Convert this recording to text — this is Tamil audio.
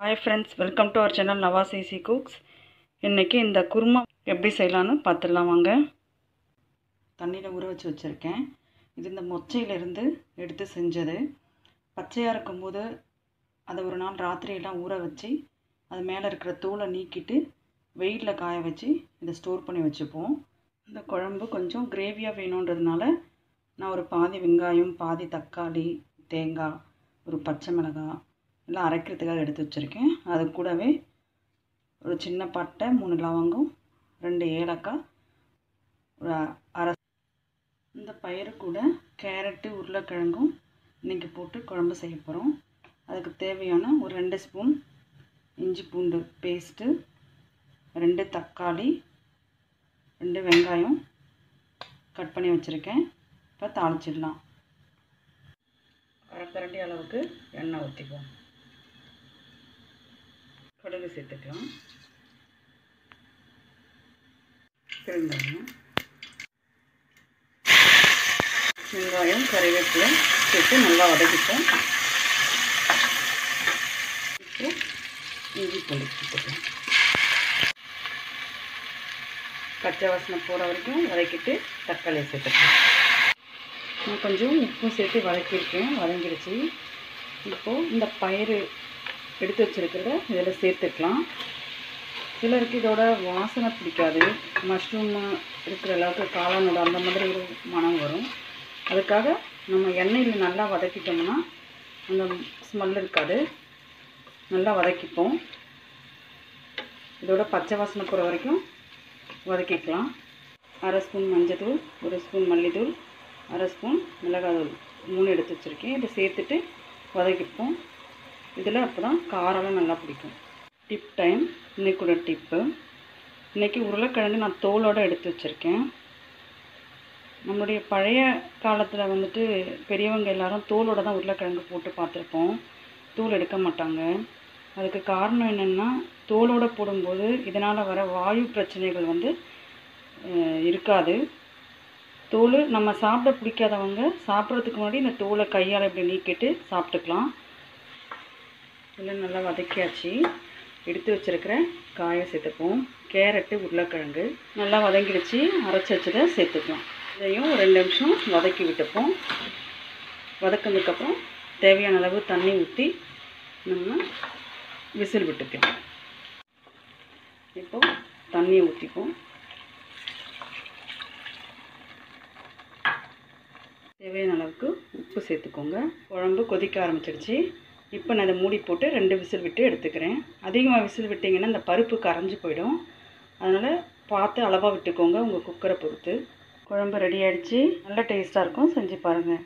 Hi friends welcome to our channel Nawaz easy cooks இன்றைக்கி இந்த குருமா எப்படி செய்யலான்னு பார்த்துடலாம் வாங்க. தண்ணியில் ஊற வச்சு வச்சுருக்கேன். இது இந்த மொச்சையிலேருந்து எடுத்து செஞ்சது. பச்சையாக இருக்கும்போது அதை ஒரு நாள் ராத்திரியெல்லாம் ஊற வச்சு அது மேலே இருக்கிற தூளை நீக்கிட்டு வெயிலில் காய வச்சு இதை ஸ்டோர் பண்ணி வச்சுப்போம். இந்த குழம்பு கொஞ்சம் கிரேவியாக வேணுன்றதுனால நான் ஒரு பாதி வெங்காயம் பாதி தக்காளி தேங்காய் ஒரு பச்சை மிளகாய் எல்லாம் அரைக்கிறதுக்காக எடுத்து வச்சுருக்கேன். அது கூடவே ஒரு சின்ன பட்டை மூணு லவங்கம் ரெண்டு ஏலக்காய் ஒரு அரை இந்த பயிறு கூட கேரட்டு உருளைக்கிழங்கும் இன்றைக்கி போட்டு குழம்பு செய்ய போகிறோம் அதுக்கு தேவையான ஒரு ரெண்டு ஸ்பூன் இஞ்சி பூண்டு பேஸ்ட்டு ரெண்டு தக்காளி ரெண்டு வெங்காயம் கட் பண்ணி வச்சுருக்கேன். இப்போ தாளிச்சிடலாம். அரைக்கரண்டி அளவுக்கு எண்ணெய் ஊற்றிப்போம் கடுகு சேர்த்துக்கலாம் பெருங்காயம் வெங்காயம் கறிவேப்பிலை சேர்த்து நல்லா வதக்கிப்போம் இப்போ இஞ்சி பூண்டு சேர்த்துக்கலாம் பச்சை வாசனை போகிற வரைக்கும் வதக்கிட்டு தக்காளியை சேர்த்துக்கலாம். நான் கொஞ்சம் உப்பு சேர்த்து வதக்கியிருக்கேன். வதங்கிடுச்சு. இப்போது இந்த பயிறு எடுத்து வச்சுருக்கிறத இதில் சேர்த்துக்கலாம். சிலருக்கு இதோட வாசனை பிடிக்காது. மஷ்ரூம் இருக்கிற அளவுக்கு காளானோட அந்த மாதிரி ஒரு மனம் வரும். அதுக்காக நம்ம எண்ணெயில் நல்லா வதக்கிட்டோம்னா அந்த ஸ்மெல் இருக்காது. நல்லா வதக்கிப்போம். இதோட பச்சை வாசனை போகிற வரைக்கும் வதக்கிக்கலாம். அரை ஸ்பூன் மஞ்சத்தூள் ஒரு ஸ்பூன் மல்லித்தூள் அரை ஸ்பூன் மிளகாத்தூள் மூணு எடுத்து வச்சுருக்கேன். இதை சேர்த்துட்டு வதக்கிப்போம். இதில் அப்போ தான் காரெல்லாம் நல்லா பிடிக்கும். டிப் டைம் இன்றைக்கூட டிப்பு இன்றைக்கி உருளைக்கிழங்கு நான் தோலோடு எடுத்து வச்சுருக்கேன். நம்மளுடைய பழைய காலத்தில் வந்துட்டு பெரியவங்க எல்லாரும் தோலோடு தான் உருளைக்கிழங்கு போட்டு பார்த்துருப்போம். தோல் எடுக்க மாட்டாங்க. அதுக்கு காரணம் என்னென்னா தோலோடு போடும்போது இதனால் வர வாயு பிரச்சனைகள் வந்து இருக்காது. தோல் நம்ம சாப்பிட பிடிக்காதவங்க சாப்பிட்றதுக்கு முன்னாடி இந்த தோலை கையால் இப்படி நீக்கிட்டு சாப்பிட்டுக்கலாம். எல்லாம் நல்லா வதக்கியாச்சு. எடுத்து வச்சுருக்கிற காயை சேர்த்துப்போம். கேரட்டு உருளைக்கிழங்கு நல்லா வதங்கிடுச்சு. அரைச்சி வச்சதை சேர்த்துக்கலாம். இதையும் ஒரு ரெண்டு நிமிஷம் வதக்கி விட்டுப்போம். வதக்கினதுக்கப்புறம் தேவையான அளவு தண்ணி ஊற்றி நம்ம விசில் விட்டுக்கலாம். இப்போது தண்ணியை ஊற்றிப்போம் தேவையான அளவுக்கு உப்பு சேர்த்துக்கோங்க. குழம்பு கொதிக்க ஆரம்பிச்சிடுச்சு. இப்போ நான் இதை மூடி போட்டு ரெண்டு விசில் விட்டு எடுத்துக்கிறேன். அதிகமாக விசில் விட்டிங்கன்னா இந்த பருப்பு கரைஞ்சி போயிடும். அதனால் பார்த்து அளவாக விட்டுக்கோங்க உங்கள் குக்கரை பொறுத்து. குழம்பு ரெடி ஆகிடுச்சி நல்ல டேஸ்ட்டாக இருக்கும். செஞ்சு பாருங்கள்